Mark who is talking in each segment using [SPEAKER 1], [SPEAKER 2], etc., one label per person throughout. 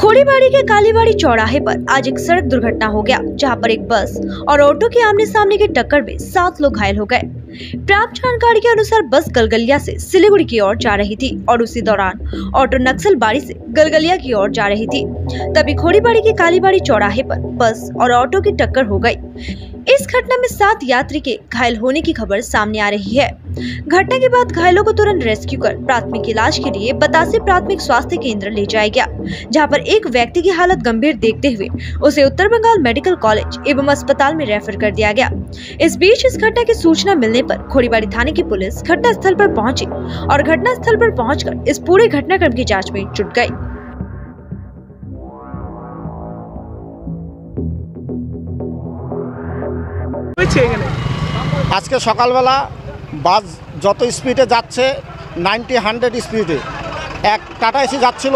[SPEAKER 1] खोड़ीबाड़ी के कालीबाड़ी चौराहे पर आज एक सड़क दुर्घटना हो गया, जहाँ पर एक बस और ऑटो के आमने सामने की टक्कर में सात लोग घायल हो गए। प्राप्त जानकारी के अनुसार बस गलगलिया से सिलीगुड़ी की ओर जा रही थी और उसी दौरान ऑटो नक्सल बाड़ी से गलगलिया की ओर जा रही थी। तभी खोड़ीबाड़ी के कालीबाड़ी चौराहे पर बस और ऑटो की टक्कर हो गई। इस घटना में सात यात्री के घायल होने की खबर सामने आ रही है। घटना के बाद घायलों को तुरंत रेस्क्यू कर प्राथमिक इलाज के लिए बतासी प्राथमिक स्वास्थ्य केंद्र ले जाया गया, जहाँ पर एक व्यक्ति की हालत गंभीर देखते हुए उसे उत्तर बंगाल मेडिकल कॉलेज एवं अस्पताल में रेफर कर दिया गया। इस बीच इस घटना की सूचना मिलने पर खोड़ीबाड़ी थाने की पुलिस घटना स्थल पर पहुँची और घटना स्थल पर पहुंचकर इस पूरे घटनाक्रम की जाँच में जुट गई।
[SPEAKER 2] হয়েছে এখানে?
[SPEAKER 3] আজকে সকালবেলা বাস যত স্পিডে যাচ্ছে, নাইনটি হান্ড্রেড স্পিডে। এক টাটা এসি যাচ্ছিল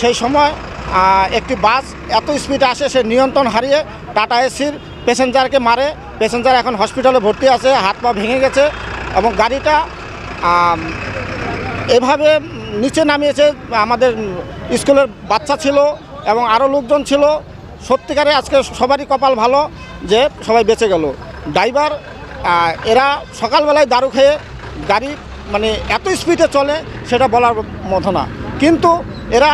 [SPEAKER 3] সেই সময় একটি বাস এত স্পিডে আসে সে নিয়ন্ত্রণ হারিয়ে টাটা এসির প্যাসেঞ্জারকে মারে। প্যাসেঞ্জার এখন হসপিটালে ভর্তি আছে, হাত পা ভেঙে গেছে এবং গাড়িটা এভাবে নিচে নামিয়েছে। আমাদের স্কুলের বাচ্চা ছিল এবং আরও লোকজন ছিল। সত্যিকারে আজকে সবারই কপাল ভালো যে সবাই বেঁচে গেল। ড্রাইভার এরা সকালবেলায় দারু খেয়ে গাড়ি মানে এত স্পিডে চলে সেটা বলার মতো না। কিন্তু এরা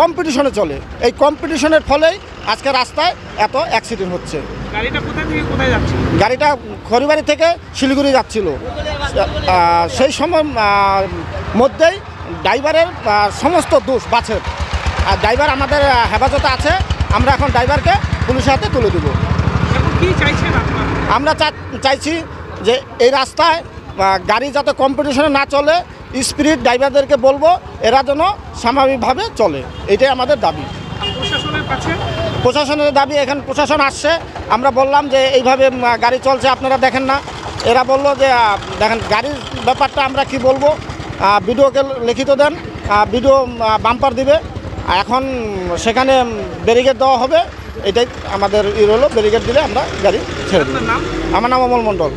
[SPEAKER 3] কম্পিটিশনে চলে। এই কম্পিটিশনের ফলেই আজকে রাস্তায় এত অ্যাক্সিডেন্ট হচ্ছে।
[SPEAKER 2] গাড়িটা কোথা থেকে কোথায় যাচ্ছে
[SPEAKER 3] গাড়িটা খড়িবাড়ি থেকে শিলিগুড়ি যাচ্ছিল। সেই সময় মধ্যেই ড্রাইভারের সমস্ত দোষ বাসের আর ড্রাইভার আমাদের হেফাজতে আছে। আমরা এখন ড্রাইভারকে পুলিশের হাতে তুলে দেবো। আমরা চা- চাইছি যে এই রাস্তায় গাড়ি যাতে কম্পিটিশনে না চলে স্পিরিট ড্রাইভারদেরকে বলব এরা যেন স্বাভাবিকভাবে চলে। এটাই আমাদের দাবি।
[SPEAKER 2] প্রশাসনের
[SPEAKER 3] দাবি এখানে প্রশাসন আসছে। আমরা বললাম যে এইভাবে গাড়ি চলছে আপনারা দেখেন না। এরা বলল যে দেখেন গাড়ির ব্যাপারটা আমরা কি বলব? বিডিওকে লিখিত দেন। বিডিও বাম্পার দিবে। এখন সেখানে ব্যারিকেড দেওয়া হবে। এটাই আমাদের ই হলো ব্যারিকেড দিলে আমরা গাড়ি ছেড়ে দিই আমার নাম অমল মণ্ডল।